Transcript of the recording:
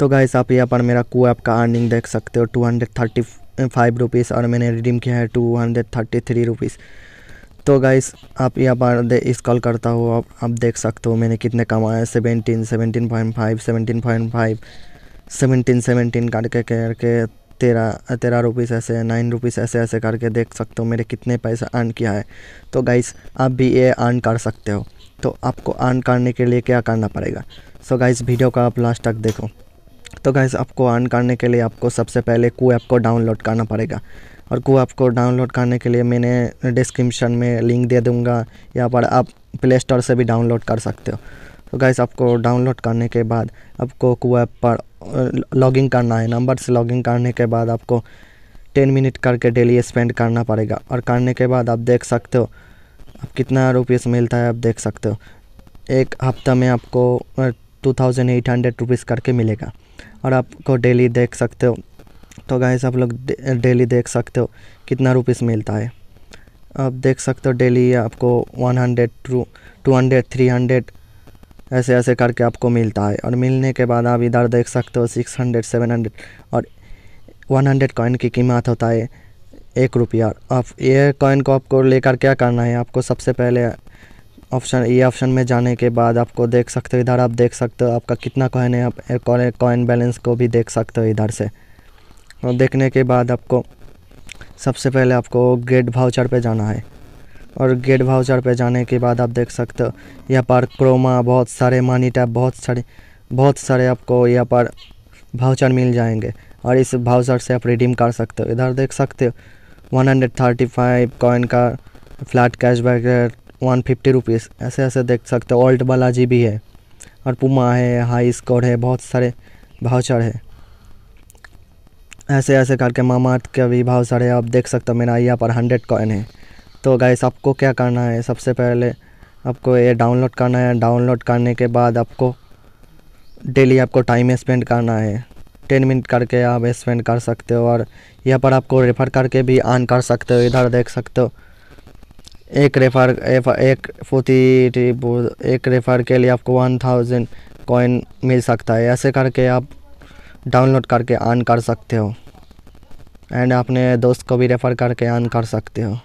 तो गाइस आप यहाँ पर मेरा कू ऐप का अर्निंग देख सकते हो two hundred thirty five rupees और मैंने रिडीम किया है two hundred thirty three rupees तो गाइस आप यहाँ पर इस कॉल करता हूँ, आप आप देख सकते हो मैंने कितने कमाए seventeen seventeen point five seventeen point five seventeen seventeen करके करके तेरह तेरह रुपीज़ ऐसे नाइन रुपीज़ ऐसे ऐसे करके देख सकते हो मेरे कितने पैसे अर्न किया है। तो गाइस आप भी ये अर्न कर सकते हो। तो आपको अर्न करने के लिए क्या करना पड़ेगा? सो गाइस वीडियो का आप लास्ट तक देखो। तो गाइस आपको अर्न करने के लिए आपको सबसे पहले कू ऐप को डाउनलोड करना पड़ेगा। और कू ऐप को डाउनलोड करने के लिए मैंने डिस्क्रिप्शन में लिंक दे दूँगा। यहाँ पर आप प्ले स्टोर से भी डाउनलोड कर सकते हो। तो गाइस आपको डाउनलोड करने के बाद आपको कू ऐप पर लॉगिंग करना है। नंबर से लॉगिंग करने के बाद आपको टेन मिनट करके डेली स्पेंड करना पड़ेगा। और करने के बाद आप देख सकते हो, आप कितना रुपीज़ मिलता है आप देख सकते हो। एक हफ़्ता में आपको two thousand eight hundred rupees करके मिलेगा। और आपको डेली देख सकते हो। तो गाइस आप लोग डेली देख सकते हो कितना रुपीज़ मिलता है। आप देख सकते हो डेली आपको one hundred two two hundred three hundred ऐसे ऐसे करके आपको मिलता है। और मिलने के बाद आप इधर देख सकते हो सिक्स हंड्रेड सेवन हंड्रेड और वन हंड्रेड कॉइन की कीमत होता है एक रुपया। आप ये कॉइन को आपको लेकर क्या करना है? आपको सबसे पहले ऑप्शन ये ऑप्शन में जाने के बाद आपको देख सकते हो, इधर आप देख सकते हो आपका कितना कॉइन है, आप कॉइन बैलेंस को भी देख सकते हो इधर से। और देखने के बाद आपको सबसे पहले आपको गेट भाउचर पे जाना है। और गेट भाउचर पे जाने के बाद आप देख सकते हो, यहाँ पर क्रोमा बहुत सारे मानी टैप बहुत सारे बहुत सारे आपको यहाँ पर भाउचर मिल जाएँगे। और इस भाउचर से आप रिडीम कर सकते हो। इधर देख सकते हो वन कॉइन का flat cashback one fifty rupees ऐसे ऐसे देख सकते हो ओल्ड बालाजी भी है, और पुमा है हाई स्कोर है, बहुत सारे भाउचर है। ऐसे ऐसे करके मामा का भी भाव है, आप देख सकते हो, मेरा यहाँ पर हंड्रेड कॉइन है। तो गाइस आपको क्या करना है? सबसे पहले आपको ये डाउनलोड करना है। डाउनलोड करने के बाद आपको डेली आपको टाइम स्पेंड करना है। टेन मिनट करके आप स्पेंड कर सकते हो, और यहाँ पर आपको रेफ़र करके भी ऑन कर सकते हो। इधर देख सकते हो एक रेफ़र एक फोर्टी एक रेफ़र के लिए आपको वन थाउज़ेंड कॉइन मिल सकता है। ऐसे करके आप डाउनलोड करके ऑन कर सकते हो। एंड अपने दोस्त को भी रेफ़र करके ऑन कर सकते हो।